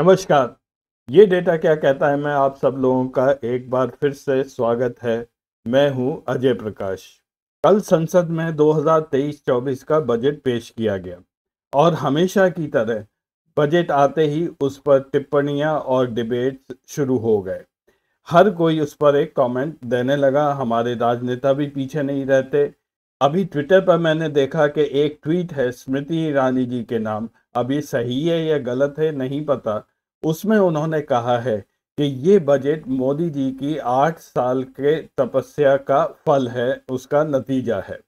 नमस्कार। ये डेटा क्या कहता है? मैं आप सब लोगों का एक बार फिर से स्वागत है। मैं हूँ अजय प्रकाश। कल संसद में 2023-24 का बजट पेश किया गया और हमेशा की तरह बजट आते ही उस पर टिप्पणियाँ और डिबेट्स शुरू हो गए। हर कोई उस पर एक कमेंट देने लगा। हमारे राजनेता भी पीछे नहीं रहते। अभी ट्विटर पर मैंने देखा कि एक ट्वीट है स्मृति ईरानी जी के नाम। अभी सही है या गलत है नहीं पता। उसमें उन्होंने कहा है कि ये बजट मोदी जी की आठ साल के तपस्या का फल है, उसका नतीजा है।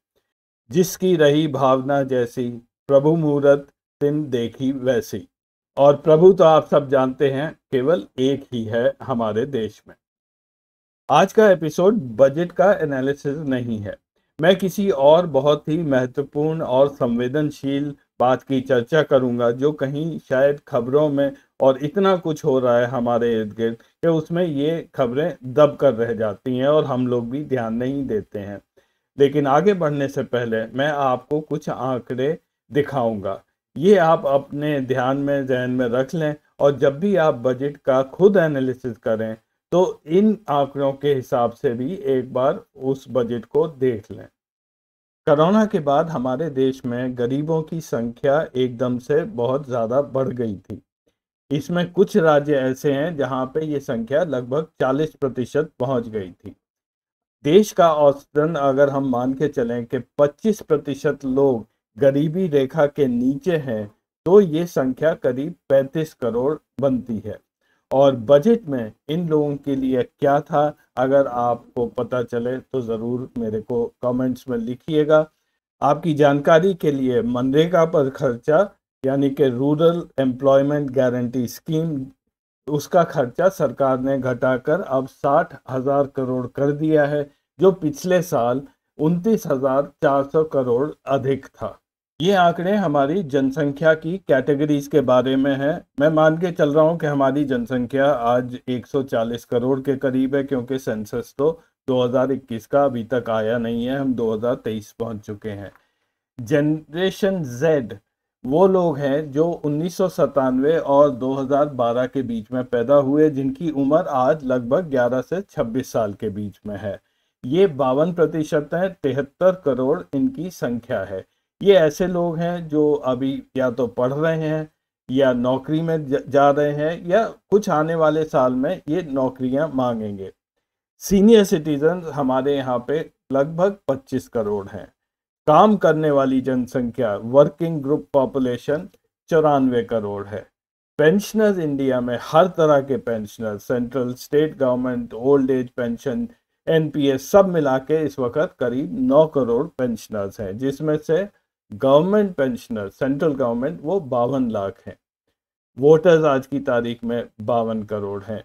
जिसकी रही भावना जैसी, प्रभु मुहूर्त दिन देखी वैसी। और प्रभु तो आप सब जानते हैं, केवल एक ही है हमारे देश में। आज का एपिसोड बजट का एनालिसिस नहीं है। मैं किसी और बहुत ही महत्वपूर्ण और संवेदनशील बात की, चर्चा करूँगा, जो कहीं शायद खबरों में और इतना कुछ हो रहा है हमारे इर्द गिर्द कि उसमें ये खबरें दब कर रह जाती हैं और हम लोग भी ध्यान नहीं देते हैं। लेकिन आगे बढ़ने से पहले मैं आपको कुछ आंकड़े दिखाऊँगा। ये आप अपने ध्यान में, जहन में रख लें और जब भी आप बजट का खुद एनालिसिस करें तो इन आंकड़ों के हिसाब से भी एक बार उस बजट को देख लें। कोरोना के बाद हमारे देश में गरीबों की संख्या एकदम से बहुत ज़्यादा बढ़ गई थी। इसमें कुछ राज्य ऐसे हैं जहाँ पे ये संख्या लगभग 40 प्रतिशत पहुँच गई थी। देश का औसतन अगर हम मान के चलें कि 25 प्रतिशत लोग गरीबी रेखा के नीचे हैं तो ये संख्या करीब 35 करोड़ बनती है। और बजट में इन लोगों के लिए क्या था? अगर आपको पता चले तो ज़रूर मेरे को कमेंट्स में लिखिएगा। आपकी जानकारी के लिए मनरेगा पर खर्चा, यानी कि रूरल एम्प्लॉयमेंट गारंटी स्कीम उसका खर्चा सरकार ने घटाकर अब साठ हज़ार करोड़ कर दिया है, जो पिछले साल उनतीस हज़ार चार सौ करोड़ अधिक था। ये आंकड़े हमारी जनसंख्या की कैटेगरीज के बारे में है। मैं मान के चल रहा हूँ कि हमारी जनसंख्या आज 140 करोड़ के करीब है, क्योंकि सेंसस तो 2021 का अभी तक आया नहीं है, हम 2023 पहुँच चुके हैं। जनरेशन जेड वो लोग हैं जो उन्नीस सौ सतानवे और 2012 के बीच में पैदा हुए, जिनकी उम्र आज लगभग 11 से 26 साल के बीच में है। ये बावन प्रतिशत है, तिहत्तर करोड़ इनकी संख्या है। ये ऐसे लोग हैं जो अभी या तो पढ़ रहे हैं या नौकरी में जा रहे हैं या कुछ आने वाले साल में ये नौकरियाँ मांगेंगे। सीनियर सिटीजन हमारे यहाँ पे लगभग 25 करोड़ हैं। काम करने वाली जनसंख्या वर्किंग ग्रुप पॉपुलेशन चौरानवे करोड़ है। पेंशनर्स इंडिया में हर तरह के pensioner central state government old age pension NPS सब मिला के इस वक्त करीब 9 करोड़ पेंशनर्स हैं, जिसमें से गवर्नमेंट पेंशनर, सेंट्रल गवर्नमेंट, वो बावन लाख हैं। वोटर्स आज की तारीख में बावन करोड़ हैं।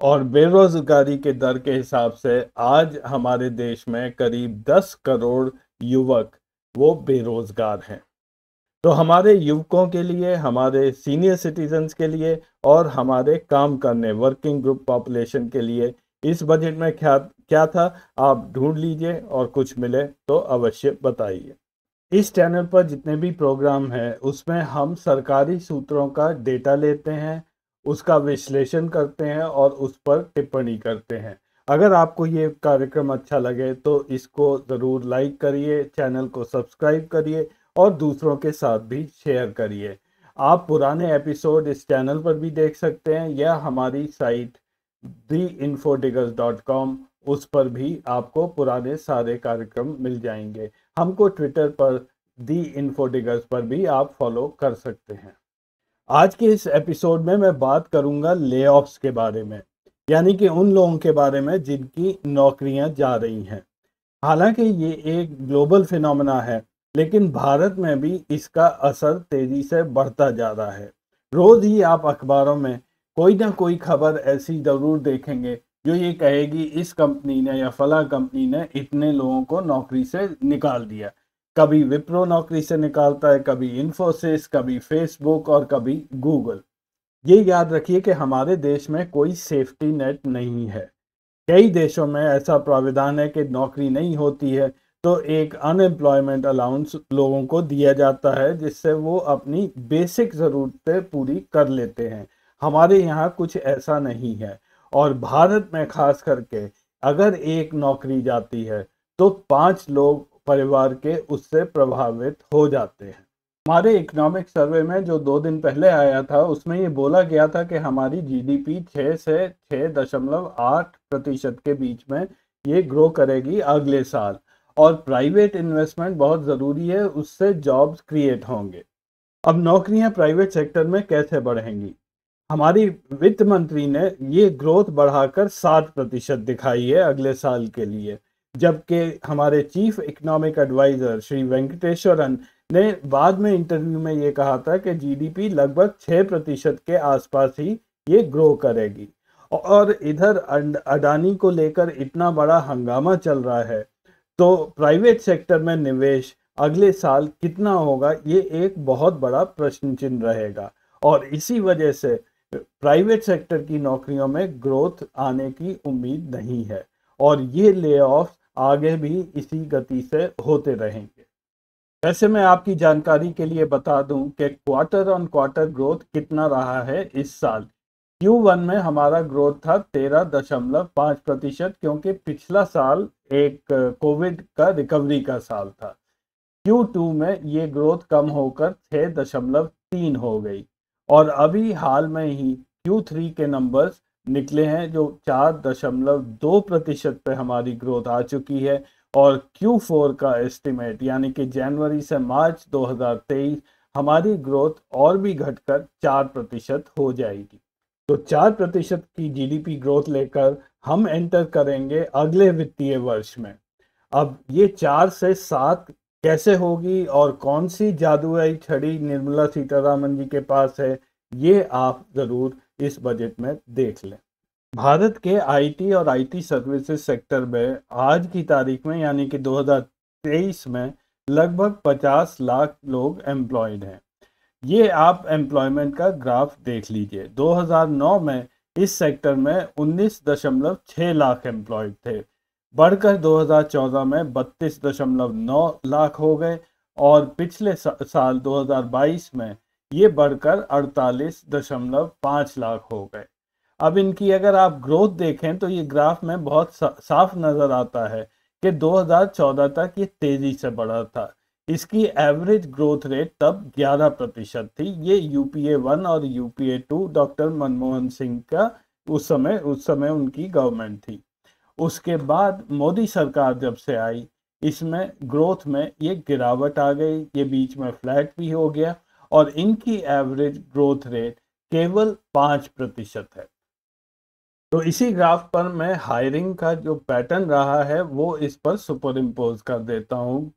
और बेरोजगारी के दर के हिसाब से आज हमारे देश में करीब 10 करोड़ युवक, वो बेरोजगार हैं। तो हमारे युवकों के लिए, हमारे सीनियर सिटीजन्स के लिए और हमारे काम करने, वर्किंग ग्रुप पॉपुलेशन के लिए इस बजट में क्या क्या था? आप ढूंढ लीजिए और कुछ मिले तो अवश्य बताइए। इस चैनल पर जितने भी प्रोग्राम हैं, उसमें हम सरकारी सूत्रों का डेटा लेते हैं, उसका विश्लेषण करते हैं और उस पर टिप्पणी करते हैं। अगर आपको ये कार्यक्रम अच्छा लगे तो इसको ज़रूर लाइक करिए, चैनल को सब्सक्राइब करिए और दूसरों के साथ भी शेयर करिए। आप पुराने एपिसोड इस चैनल पर भी देख सकते हैं या हमारी site the Infodiggers dot com उस पर भी आपको पुराने सारे कार्यक्रम मिल जाएँगे। हमको ट्विटर पर दी इन्फोडिगर्स पर भी आप फॉलो कर सकते हैं। आज के इस एपिसोड में मैं बात करूँगा ले के बारे में, यानी कि उन लोगों के बारे में जिनकी नौकरियाँ जा रही हैं। हालाँकि ये एक ग्लोबल फिनोमेना है, लेकिन भारत में भी इसका असर तेज़ी से बढ़ता जा रहा है। रोज ही आप अखबारों में कोई ना कोई खबर ऐसी ज़रूर देखेंगे जो ये कहेगी, इस कंपनी ने या फला कंपनी ने इतने लोगों को नौकरी से निकाल दिया। कभी विप्रो नौकरी से निकालता है, कभी इन्फोसिस, कभी फेसबुक और कभी गूगल। ये याद रखिए कि हमारे देश में कोई सेफ्टी नेट नहीं है। कई देशों में ऐसा प्राविधान है कि नौकरी नहीं होती है तो एक अनएम्प्लॉयमेंट अलाउंस लोगों को दिया जाता है, जिससे वो अपनी बेसिक ज़रूरतें पूरी कर लेते हैं। हमारे यहाँ कुछ ऐसा नहीं है। और भारत में खास करके अगर एक नौकरी जाती है तो पाँच लोग परिवार के उससे प्रभावित हो जाते हैं। हमारे इकोनॉमिक सर्वे में जो दो दिन पहले आया था, उसमें ये बोला गया था कि हमारी जीडीपी छः से छः दशमलव आठ प्रतिशत के बीच में ये ग्रो करेगी अगले साल। और प्राइवेट इन्वेस्टमेंट बहुत ज़रूरी है, उससे जॉब्स क्रिएट होंगे। अब नौकरियाँ प्राइवेट सेक्टर में कैसे बढ़ेंगी? हमारी वित्त मंत्री ने ये ग्रोथ बढ़ाकर सात प्रतिशत दिखाई है अगले साल के लिए, जबकि हमारे chief economic adviser Shri Venkateswaran ने बाद में इंटरव्यू में ये कहा था कि जीडीपी लगभग छः प्रतिशत के आसपास ही ये ग्रो करेगी। और इधर अडानी को लेकर इतना बड़ा हंगामा चल रहा है तो प्राइवेट सेक्टर में निवेश अगले साल कितना होगा, ये एक बहुत बड़ा प्रश्न चिन्ह रहेगा। और इसी वजह से प्राइवेट सेक्टर की नौकरियों में ग्रोथ आने की उम्मीद नहीं है और ये ले ऑफ़ आगे भी इसी गति से होते रहेंगे। वैसे मैं आपकी जानकारी के लिए बता दूँ कि क्वार्टर ऑन क्वार्टर ग्रोथ कितना रहा है इस साल। Q1 में हमारा ग्रोथ था तेरह दशमलव पाँच प्रतिशत क्योंकि पिछला साल एक कोविड का रिकवरी का साल था। Q2 में ये ग्रोथ कम होकर छः दशमलव तीन हो गई। और अभी हाल में ही Q3 के नंबर्स निकले हैं, जो चार दशमलव दो प्रतिशत पे हमारी ग्रोथ आ चुकी है। और Q4 का एस्टिमेट यानी कि जनवरी से मार्च 2023 हमारी ग्रोथ और भी घटकर चार प्रतिशत हो जाएगी। तो चार प्रतिशत की जीडीपी ग्रोथ लेकर हम एंटर करेंगे अगले वित्तीय वर्ष में। अब ये चार से सात कैसे होगी और कौन सी जादुई छड़ी निर्मला सीतारामन जी के पास है, ये आप ज़रूर इस बजट में देख लें। भारत के आईटी और आईटी सर्विसेज़ सेक्टर में आज की तारीख में, यानी कि 2023 में, लगभग 50 लाख लोग एम्प्लॉयड हैं। ये आप एम्प्लॉयमेंट का ग्राफ देख लीजिए। 2009 में इस सेक्टर में 19.6 लाख एम्प्लॉयड थे। बढ़कर 2014 में 32.9 लाख हो गए और पिछले साल 2022 में ये बढ़कर अड़तालीस दशमलव पाँच लाख हो गए। अब इनकी अगर आप ग्रोथ देखें तो ये ग्राफ में बहुत साफ़ नज़र आता है कि 2014 तक ये तेज़ी से बढ़ा था। इसकी एवरेज ग्रोथ रेट तब 11 प्रतिशत थी। ये यू यूपीए वन और U UPA two doctor Manmohan Singh का उस समय उस समय उनकी गवर्नमेंट थी। उसके बाद मोदी सरकार जब से आई, इसमें ग्रोथ में ये गिरावट आ गई, ये बीच में फ्लैट भी हो गया और इनकी एवरेज ग्रोथ रेट केवल पाँच प्रतिशत है। तो इसी ग्राफ पर मैं हायरिंग का जो पैटर्न रहा है, वो इस पर सुपर इम्पोज कर देता हूँ।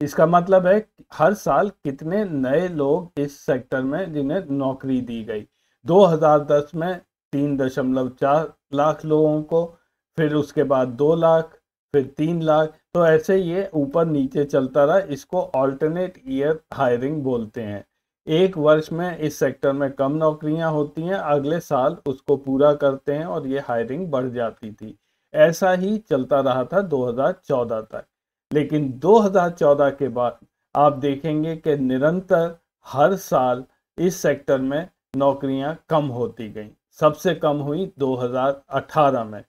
इसका मतलब है हर साल कितने नए लोग इस सेक्टर में जिन्हें नौकरी दी गई। 2010 में तीन दशमलव चार लाख लोगों को फिर उसके बाद दो लाख, फिर तीन लाख तो ऐसे ये ऊपर नीचे चलता रहा, इसको ऑल्टरनेट ईयर हायरिंग बोलते हैं। एक वर्ष में इस सेक्टर में कम नौकरियाँ होती हैं, अगले साल उसको पूरा करते हैं और ये हायरिंग बढ़ जाती थी। ऐसा ही चलता रहा था 2014 तक। लेकिन 2014 के बाद आप देखेंगे कि निरंतर हर साल इस सेक्टर में नौकरियाँ कम होती गई। सबसे कम हुई 2018 में।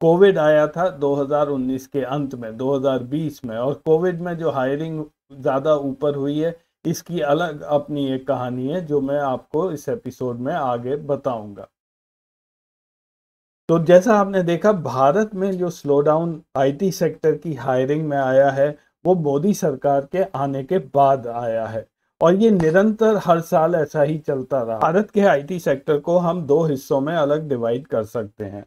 कोविड आया था 2019 के अंत में 2020 में, और कोविड में जो हायरिंग ज़्यादा ऊपर हुई है, इसकी अलग अपनी एक कहानी है, जो मैं आपको इस एपिसोड में आगे बताऊँगा। तो जैसा आपने देखा, भारत में जो स्लो डाउन आईटी सेक्टर की हायरिंग में आया है, वो मोदी सरकार के आने के बाद आया है, और ये निरंतर हर साल ऐसा ही चलता रहा। भारत के आईटी सेक्टर को हम दो हिस्सों में अलग डिवाइड कर सकते हैं।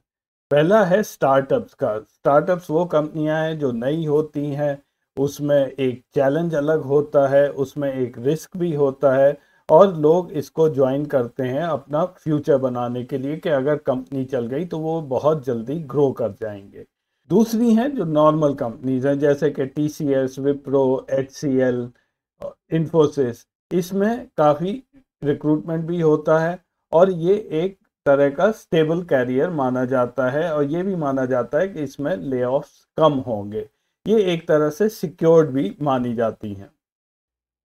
पहला है स्टार्टअप्स का। स्टार्टअप्स वो कंपनियाँ हैं जो नई होती हैं, उसमें एक चैलेंज अलग होता है, उसमें एक रिस्क भी होता है और लोग इसको ज्वाइन करते हैं अपना फ्यूचर बनाने के लिए कि अगर कंपनी चल गई तो वो बहुत जल्दी ग्रो कर जाएँगे। दूसरी हैं जो नॉर्मल कंपनीज़ हैं, जैसे कि T C S Wipro H C L Infosys इसमें काफ़ी रिक्रूटमेंट भी होता है और ये एक तरह का स्टेबल कैरियर माना जाता है और ये भी माना जाता है कि इसमें ले कम होंगे। ये एक तरह से सिक्योर्ड भी मानी जाती हैं।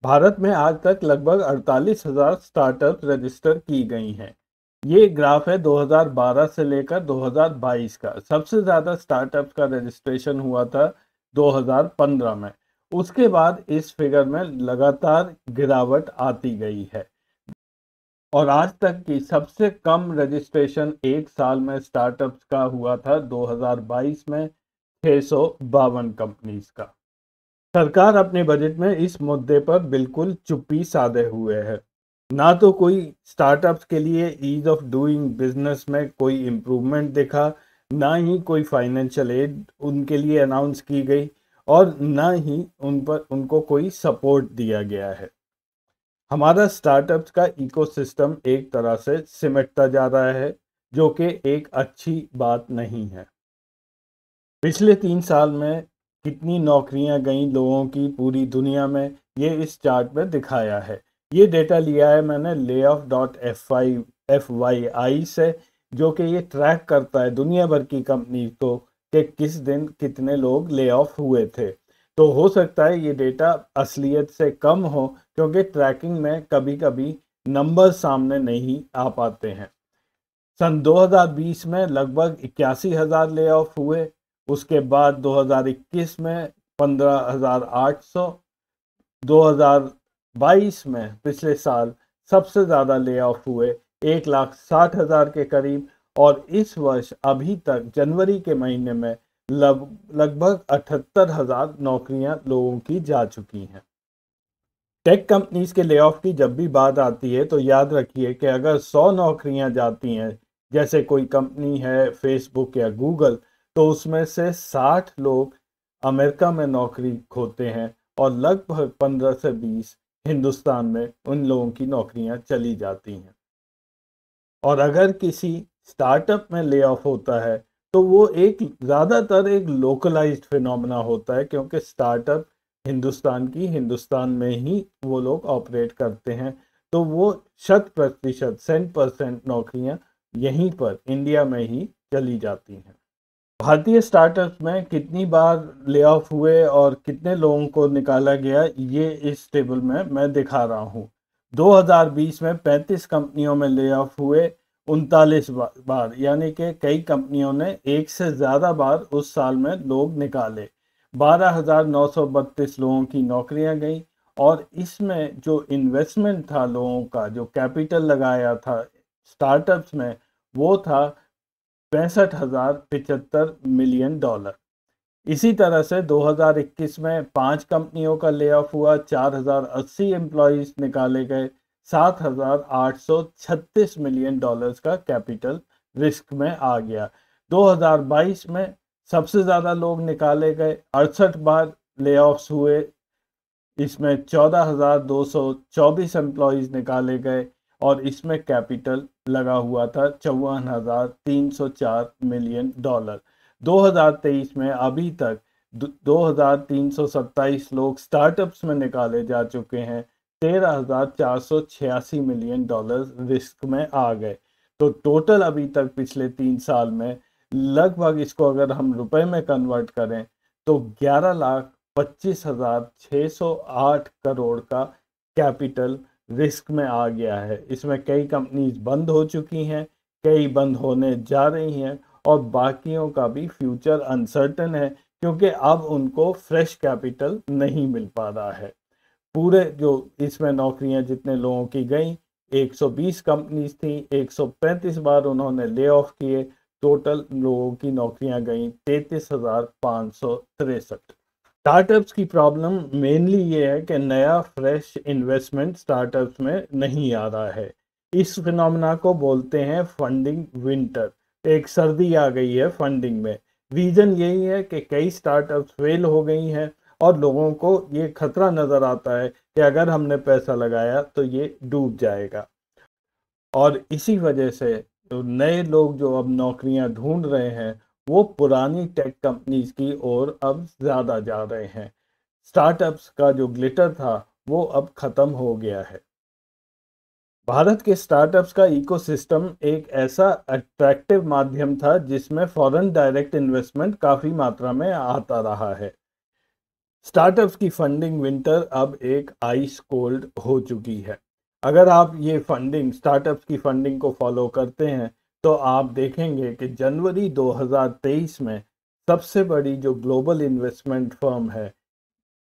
भारत में आज तक लगभग अड़तालीस हज़ार स्टार्टअप रजिस्टर की गई हैं। ये ग्राफ है 2012 से लेकर 2022 का। सबसे ज़्यादा स्टार्टअप का रजिस्ट्रेशन हुआ था 2015 में। उसके बाद इस फिगर में लगातार गिरावट आती गई है। और आज तक की सबसे कम रजिस्ट्रेशन एक साल में स्टार्टअप्स का हुआ था 2022 में छः सौ बावन कंपनीज़ का। सरकार अपने बजट में इस मुद्दे पर बिल्कुल चुप्पी साधे हुए है। ना तो कोई स्टार्टअप्स के लिए ईज ऑफ़ डूइंग बिज़नेस में कोई इम्प्रूवमेंट दिखा, ना ही कोई फाइनेंशियल एड उनके लिए अनाउंस की गई, और ना ही उन पर, उनको कोई सपोर्ट दिया गया है। हमारा स्टार्टअप्स का इकोसिस्टम एक तरह से सिमटता जा रहा है, जो कि एक अच्छी बात नहीं है। पिछले तीन साल में कितनी नौकरियाँ गई लोगों की पूरी दुनिया में, ये इस चार्ट में दिखाया है। ये डेटा लिया है मैंने lay off dot F I F Y I से, जो कि ये ट्रैक करता है दुनिया भर की कंपनी को कि किस दिन कितने लोग ले ऑफ़ हुए थे। तो हो सकता है ये डेटा असलियत से कम हो क्योंकि ट्रैकिंग में कभी कभी नंबर सामने नहीं आ पाते हैं। सन 2020 में लगभग इक्यासी हज़ार ले ऑफ़ हुए उसके बाद 2021 में 15,800 2022 में पिछले साल सबसे ज़्यादा ले ऑफ़ हुए एक लाख साठ हज़ार के करीब और इस वर्ष अभी तक जनवरी के महीने में लगभग अठहत्तर हज़ार नौकरियाँ लोगों की जा चुकी हैं। टेक कंपनीज़ के ले की जब भी बात आती है तो याद रखिए कि अगर 100 नौकरियाँ जाती हैं, जैसे कोई कंपनी है फेसबुक या गूगल तो उसमें से 60 लोग अमेरिका में नौकरी खोते हैं और लगभग 15 से 20 हिंदुस्तान में उन लोगों की नौकरियाँ चली जाती हैं। और अगर किसी स्टार्टअप में ले ऑफ़ होता है तो वो एक ज़्यादातर एक लोकलाइज्ड फिनोमेना होता है, क्योंकि स्टार्टअप हिंदुस्तान की हिंदुस्तान में ही वो लोग ऑपरेट करते हैं। तो वो शत प्रतिशत सेंट परसेंट नौकरियाँ यहीं पर इंडिया में ही चली जाती हैं। भारतीय स्टार्टअप्स में कितनी बार ले ऑफ़ हुए और कितने लोगों को निकाला गया, ये इस टेबल में मैं दिखा रहा हूँ। 2020 में 35 कंपनियों में ले ऑफ़ हुए उनतालीस बार, यानी कि कई कंपनियों ने एक से ज़्यादा बार उस साल में लोग निकाले। बारह हज़ार नौ सौ बत्तीस लोगों की नौकरियाँ गई और इसमें जो इन्वेस्टमेंट था लोगों का, जो कैपिटल लगाया था स्टार्टअप्स में, वो था पैंसठ हज़ार पिचहत्तर मिलियन डॉलर इसी तरह से 2021 में पाँच कंपनियों का ले ऑफ़ हुआ 4080 एम्प्लॉयज़ निकाले गए सात हज़ार आठ सौ छत्तीस मिलियन डॉलर्स का कैपिटल रिस्क में आ गया। 2022 में सबसे ज़्यादा लोग निकाले गए, अड़सठ बार ले हुए। इसमें चौदह हज़ार दो सौ चौबीस एम्प्लॉज निकाले गए और इसमें कैपिटल लगा हुआ था चौवन हज़ार तीन सौ चार मिलियन डॉलर 2023 में अभी तक दो हज़ार तीन सौ सत्ताईस लोग स्टार्टअप्स में निकाले जा चुके हैं। तेरह हज़ार चार सौ छियासी मिलियन डॉलर रिस्क में आ गए। तो टोटल अभी तक पिछले तीन साल में लगभग इसको अगर हम रुपए में कन्वर्ट करें तो ग्यारह लाख पच्चीस हज़ार छः सौ आठ करोड़ का कैपिटल रिस्क में आ गया है। इसमें कई कंपनीज़ बंद हो चुकी हैं, कई बंद होने जा रही हैं और बाकियों का भी फ्यूचर अनसर्टन है, क्योंकि अब उनको फ्रेश कैपिटल नहीं मिल पा रहा है। पूरे जो इसमें नौकरियाँ जितने लोगों की गई 120 कंपनीज़ थी 135 बार उन्होंने ले ऑफ़ किए टोटल लोगों की नौकरियाँ गई तैतीस हज़ार पाँच सौ तिरसठ। स्टार्टअप्स की प्रॉब्लम मेनली ये है कि नया फ्रेश इन्वेस्टमेंट स्टार्टअप्स में नहीं आ रहा है। इस फिनोमेना को बोलते हैं फंडिंग विंटर एक सर्दी आ गई है फंडिंग में। रीज़न यही है कि कई स्टार्टअप्स फेल हो गई हैं। और लोगों को ये खतरा नज़र आता है कि अगर हमने पैसा लगाया तो ये डूब जाएगा। और इसी वजह से तो नए लोग जो अब नौकरियाँ ढूंढ रहे हैं, वो पुरानी टेक कंपनीज़ की ओर अब ज़्यादा जा रहे हैं। स्टार्टअप्स का जो ग्लिटर था, वो अब ख़त्म हो गया है। भारत के स्टार्टअप्स का इकोसिस्टम एक ऐसा अट्रैक्टिव माध्यम था जिसमें फॉरेन डायरेक्ट इन्वेस्टमेंट काफ़ी मात्रा में आता रहा है। स्टार्टअप्स की फंडिंग विंटर अब एक आइस कोल्ड हो चुकी है। अगर आप ये फंडिंग स्टार्टअप्स की फंडिंग को फॉलो करते हैं तो आप देखेंगे कि जनवरी 2023 में सबसे बड़ी जो ग्लोबल इन्वेस्टमेंट फर्म है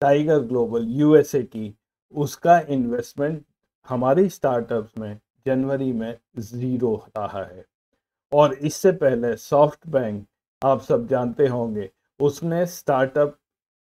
टाइगर ग्लोबल यूएसए की, उसका इन्वेस्टमेंट हमारी स्टार्टअप्स में जनवरी में ज़ीरो रहा है। और इससे पहले सॉफ्ट बैंक आप सब जानते होंगे, उसने स्टार्टअप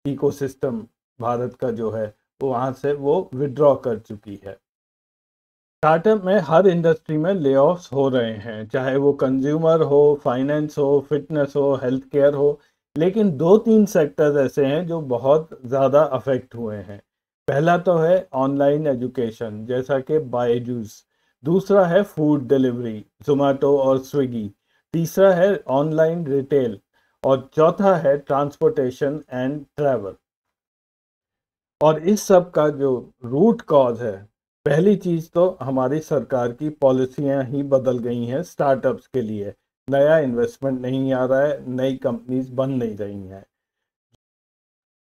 इकोसिस्टम भारत का जो है, वो वहाँ से वो विड्रॉ कर चुकी है। स्टार्टअप में हर इंडस्ट्री में ले हो रहे हैं, चाहे वो कंज्यूमर हो फाइनेंस हो फिटनेस हो हेल्थ केयर हो, लेकिन दो तीन सेक्टर्स ऐसे हैं जो बहुत ज़्यादा अफेक्ट हुए हैं। पहला तो है ऑनलाइन एजुकेशन जैसा कि बायजूस दूसरा है फ़ूड डिलीवरी जोमेटो और स्विगी तीसरा है ऑनलाइन रिटेल और चौथा है ट्रांसपोर्टेशन एंड ट्रैवल और इस सब का जो रूट कॉज है, पहली चीज़ तो हमारी सरकार की पॉलिसियाँ ही बदल गई हैं स्टार्टअप्स के लिए। नया इन्वेस्टमेंट नहीं आ रहा है, नई कंपनीज़ बन नहीं रही हैं।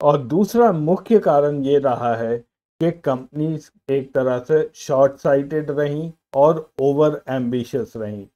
और दूसरा मुख्य कारण ये रहा है कि कंपनीज़ एक तरह से शॉर्ट साइटेड रहीं और ओवर एम्बिशियस रहीं।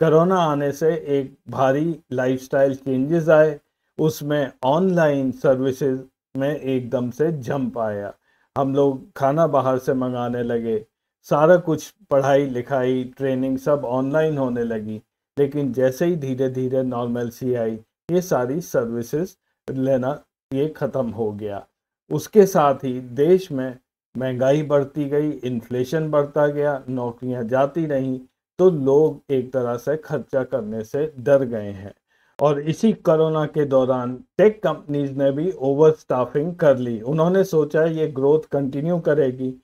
कोरोना आने से एक भारी लाइफस्टाइल चेंजेस आए। उसमें ऑनलाइन सर्विसेज़ में एकदम से जंप आया। हम लोग खाना बाहर से मंगाने लगे। सारा कुछ पढ़ाई लिखाई ट्रेनिंग सब ऑनलाइन होने लगी। लेकिन जैसे ही धीरे धीरे नॉर्मल सी आई, ये सारी सर्विसेज़ लेना, ये ख़त्म हो गया। उसके साथ ही देश में महँगाई बढ़ती गई इन्फ्लेशन बढ़ता गया, नौकरियाँ जाती रहीं तो लोग एक तरह से खर्चा करने से डर गए हैं। और इसी कोरोना के दौरान टेक कंपनीज़ ने भी ओवर स्टाफिंग कर ली। उन्होंने सोचा ये ग्रोथ कंटिन्यू करेगी।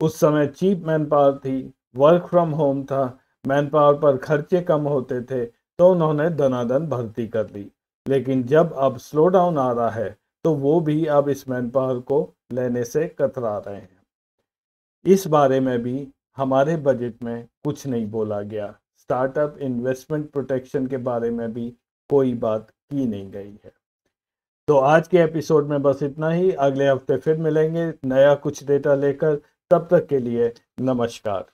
उस समय चीप मैन पावर थी वर्क फ्रॉम होम था मैन पावर पर खर्चे कम होते थे तो उन्होंने दनादन भर्ती कर ली। लेकिन जब अब स्लो डाउन आ रहा है तो वो भी अब इस मैन पावर को लेने से कतरा रहे हैं। इस बारे में भी हमारे बजट में कुछ नहीं बोला गया। स्टार्टअप इन्वेस्टमेंट प्रोटेक्शन के बारे में भी कोई बात की नहीं गई है। तो आज के एपिसोड में बस इतना ही। अगले हफ़्ते फिर मिलेंगे नया कुछ डेटा लेकर। तब तक के लिए नमस्कार।